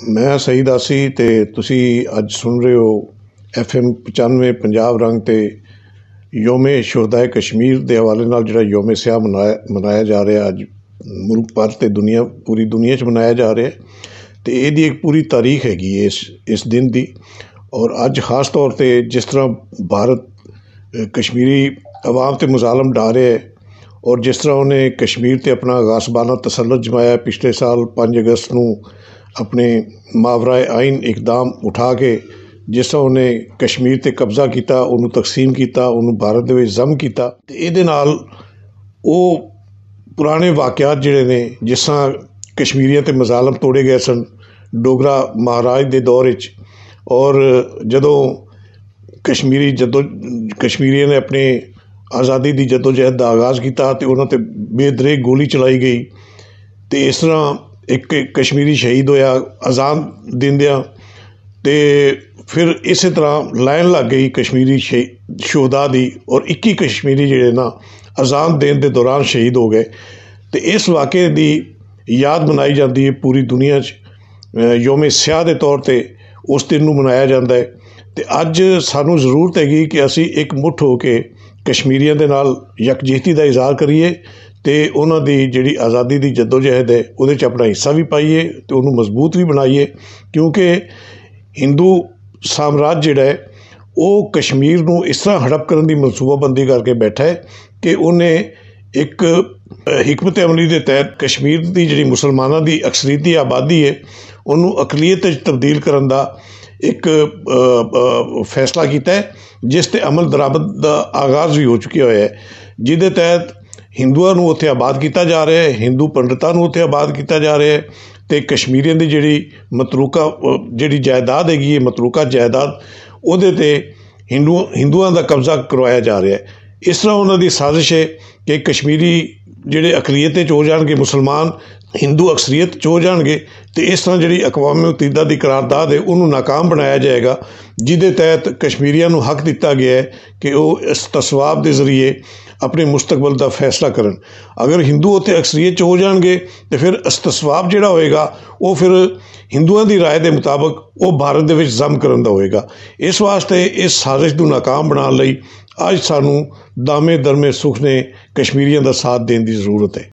ਮੈਂ ਸਹੀ ਦਾਸੀ ਤੇ ਤੁਸੀਂ ਅੱਜ ਸੁਣ ਰਹੇ ਹੋ ਐਫਐਮ 95 ਪੰਜਾਬ ਰੰਗ ਤੇ ਯੋਮੇ ਸ਼ੁਹਦਾਏ ਕਸ਼ਮੀਰ ਦੇ ਹਵਾਲੇ ਨਾਲ ਜਿਹੜਾ ਯੋਮੇ ਸਿਆਹ ਮਨਾਇਆ ਮਨਾਇਆ ਜਾ ਰਿਹਾ ਅੱਜ ਮੁਲਕ ਭਰ ਤੇ ਦੁਨੀਆ ਪੂਰੀ ਦੁਨੀਆ 'ਚ ਮਨਾਇਆ ਜਾ ਰਿਹਾ ਤੇ ਇਹਦੀ ਇੱਕ ਪੂਰੀ ਤਾਰੀਖ ਹੈਗੀ ਹੈ ਇਸ ਇਸ ਦਿਨ ਦੀ ਔਰ ਅੱਜ ਖਾਸ ਤੌਰ ਤੇ ਜਿਸ ਤਰ੍ਹਾਂ ਭਾਰਤ ਅ, ਕਸ਼ਮੀਰੀ ਆਵਾਮ ਤੇ ਮੁਜ਼ਾਲਮ ਢਾ ਰਿਹਾ ਹੈ ਔਰ ਜਿਸ ਤਰ੍ਹਾਂ ਉਹਨੇ ਕਸ਼ਮੀਰ ਤੇ ਆਪਣਾ ਗਾਸਬਾਨਾ ਤਸੱਲਤ ਜਮਾਇਆ ਪਿਛਲੇ ਸਾਲ 5 ਅਗਸਤ ਨੂੰ ਆਪਣੇ ਮਾਵਰਾਏ ਆਇਨ ਇਕਦਾਮ ਉਠਾ ਕੇ, ਜਿਸ ਤਰ੍ਹਾਂ ਉਹਨੇ ਕਸ਼ਮੀਰ ਤੇ ਕਬਜ਼ਾ ਕੀਤਾ, ਉਹਨੂੰ ਤਕਸੀਮ ਕੀਤਾ, ਉਹਨੂੰ ਭਾਰਤ ਦੇ ਵਿੱਚ ਜ਼ਮ ਕੀਤਾ, ਤੇ ਇਹਦੇ ਨਾਲ ਉਹ ਪੁਰਾਣੇ ਵਾਕਿਆਤ ਜਿਹੜੇ ਨੇ, ਜਿਸ ਤਰ੍ਹਾਂ ਕਸ਼ਮੀਰੀਆਂ ਤੇ ਮਜ਼ਾਲਮ ਤੋੜੇ ਗਏ ਸਨ, ਡੋਗਰਾ ਮਹਾਰਾਜ ਦੇ ਦੌਰ ਵਿੱਚ, ਔਰ ਜਦੋਂ ਕਸ਼ਮੀਰੀ ਜਦੋਂ, ਕਸ਼ਮੀਰੀਆਂ ਨੇ ਆਪਣੇ ਆਜ਼ਾਦੀ ਦੀ ਜਦੋਜਹਿਦ ਦਾ ਆਗਾਜ਼ ਕੀਤਾ ਤੇ ਉਹਨਾਂ ਤੇ ਬੇਦਰੇ ਗੋਲੀ ਚਲਾਈ ਗਈ, ਤੇ ਇਸ ਤਰ੍ਹਾਂ ਇੱਕ ਕਸ਼ਮੀਰੀ ਸ਼ਹੀਦ ਹੋਇਆ ਅਜ਼ਾਨ ਦਿੰਦਿਆਂ ਤੇ ਫਿਰ ਇਸੇ ਤਰ੍ਹਾਂ ਲਾਈਨ ਲੱਗ ਗਈ ਕਸ਼ਮੀਰੀ ਸ਼ੋਦਾ ਦੀ ਔਰ 21 ਕਸ਼ਮੀਰੀ ਜਿਹੜੇ ਨਾ ਅਜ਼ਾਨ ਦੇਣ ਦੇ ਦੌਰਾਨ ਸ਼ਹੀਦ ਹੋ ਗਏ ਤੇ ਇਸ ਵਾਕਿਏ ਦੀ ਯਾਦ ਮਨਾਈ ਜਾਂਦੀ ਹੈ ਪੂਰੀ ਦੁਨੀਆ 'ਚ ਯੋਮੇ ਸਿਆਹ ਦੇ ਤੌਰ ਤੇ ਉਸ ਦਿਨ ਨੂੰ ਮਨਾਇਆ ਜਾਂਦਾ ਹੈ ਤੇ ਅੱਜ ਸਾਨੂੰ ਜ਼ਰੂਰਤ ਹੈਗੀ ਕਿ ਅਸੀਂ ਇੱਕ ਮੁੱਠ ਹੋ ਕੇ ਕਸ਼ਮੀਰੀਆਂ ਦੇ ਨਾਲ ਯਕਜਹਿਤੀ ਦਾ ਇਜ਼ਹਾਰ ਕਰੀਏ ਅਤੇ ਉਹਨਾਂ ਦੀ ਜਿਹੜੀ ਆਜ਼ਾਦੀ ਦੀ ਜੱਦੋ ਜਹਿਦ ਹੈ, ਉਹਦੇ 'ਚ ਆਪਣਾ ਹਿੱਸਾ ਵੀ ਪਾਈਏ ਅਤੇ ਉਹਨੂੰ ਮਜ਼ਬੂਤ ਵੀ ਬਣਾਈਏ, ਕਿਉਂਕਿ ਹਿੰਦੂ ਸਾਮਰਾਜ ਜਿਹੜਾ ਹੈ, ਉਹ ਕਸ਼ਮੀਰ ਨੂੰ ਇਸ ਤਰ੍ਹਾਂ ਹੜਪ ਕਰਨ ਦੀ ਮਨਸੂਬਾਬੰਦੀ ਕਰਕੇ ਬੈਠਾ ਹੈ ਕਿ ਉਹਨੇ ਇੱਕ ਹਕਮਤ ਅਮਲੀ ਦੇ ਤਹਿਤ ਕਸ਼ਮੀਰ ਦੀ ਜਿਹੜੀ ਮੁਸਲਮਾਨਾਂ ਦੀ ਅਕਸਰੀਤੀ ਆਬਾਦੀ ਹੈ, ਉਹਨੂੰ ਅਕਲੀਅਤ ਵਿੱਚ ਤਬਦੀਲ ਕਰਨ ਦਾ ਇੱਕ ਫੈਸਲਾ ਕੀਤਾ ਹੈ, ਜਿਸ ਤੇ ਅਮਲ ਦਰਾਮਦ ਦਾ ਆਗਾਜ਼ ਵੀ ਹੋ ਚੁੱਕਿਆ ਹੋਇਆ ਹੈ। ਜਿਹਦੇ ਤਹਿਤ ਹਿੰਦੂਆਂ ਨੂੰ ਉੱਥੇ ਆਬਾਦ ਕੀਤਾ ਜਾ ਰਿਹਾ ਹੈ, ਹਿੰਦੂ ਪੰਡਤਾਂ ਨੂੰ ਉੱਥੇ ਆਬਾਦ ਕੀਤਾ ਜਾ ਰਿਹਾ ਹੈ ਤੇ ਕਸ਼ਮੀਰੀਆਂ ਦੀ ਜਿਹੜੀ ਮਤਰੂਕਾ ਜਿਹੜੀ ਜਾਇਦਾਦ ਹੈਗੀ ਹੈ, ਮਤਰੂਕਾ ਜਾਇਦਾਦ, ਉਹਦੇ ਤੇ ਹਿੰਦੂ, ਹਿੰਦੂਆਂ ਦਾ ਕਬਜ਼ਾ ਕਰਵਾਇਆ ਜਾ ਰਿਹਾ ਹੈ। ਇਸ ਤਰ੍ਹਾਂ ਉਹਨਾਂ ਦੀ ਸਾਜ਼ਿਸ਼ ਹੈ ਕਿ ਕਸ਼ਮੀਰੀ ਜਿਹੜੇ ਅਕਲੀਅਤ 'ਚ ਹੋ ਜਾਣਗੇ ਮੁਸਲਮਾਨ ਹਿੰਦੂ ਅਕਸਰੀਅਤ 'ਚ ਹੋ ਜਾਣਗੇ ਤੇ ਇਸ ਤਰ੍ਹਾਂ ਜਿਹੜੀ ਅਕਵਾਮ ਮੁਤੱਹਿਦਾ ਦੀ ਕਰਾਰਦਾਦ ਹੈ ਉਹਨੂੰ ਨਾਕਾਮ ਬਣਾਇਆ ਜਾਏਗਾ ਜਿਹਦੇ ਤਹਿਤ ਕਸ਼ਮੀਰੀਆਂ ਨੂੰ ਹੱਕ ਦਿੱਤਾ ਗਿਆ ਹੈ ਕਿ ਉਹ ਇਸ ਤਸਵਾਬ ਦੇ ਜ਼ਰੀਏ ਆਪਣੇ ਮੁਸਤਕਬਲ ਦਾ ਫੈਸਲਾ ਕਰਨ ਅਗਰ ਹਿੰਦੂ ਉੱਥੇ ਅਕਸਰੀਅਤ 'ਚ ਹੋ ਜਾਣਗੇ ਤੇ ਫਿਰ ਇਸਤਸਵਾਬ ਜਿਹੜਾ ਹੋਏਗਾ ਉਹ ਫਿਰ ਹਿੰਦੂਆਂ ਦੀ رائے ਦੇ ਮੁਤਾਬਕ ਉਹ ਭਾਰਤ ਦੇ ਵਿੱਚ ਜ਼ਮ ਕਰਨ ਦਾ ਹੋਏਗਾ ਇਸ ਵਾਸਤੇ ਇਸ ਸਾਜ਼ਿਸ਼ ਨੂੰ ਨਾਕਾਮ ਬਣਾਉਣ ਲਈ ਅੱਜ ਸਾਨੂੰ ਦਾਮੇ ਦਰਮੇ ਸੁਖ ਨੇ ਕਸ਼ਮੀਰੀਆਂ ਦਾ ਸਾਥ ਦੇਣ ਦੀ ਜ਼ਰੂਰਤ ਹੈ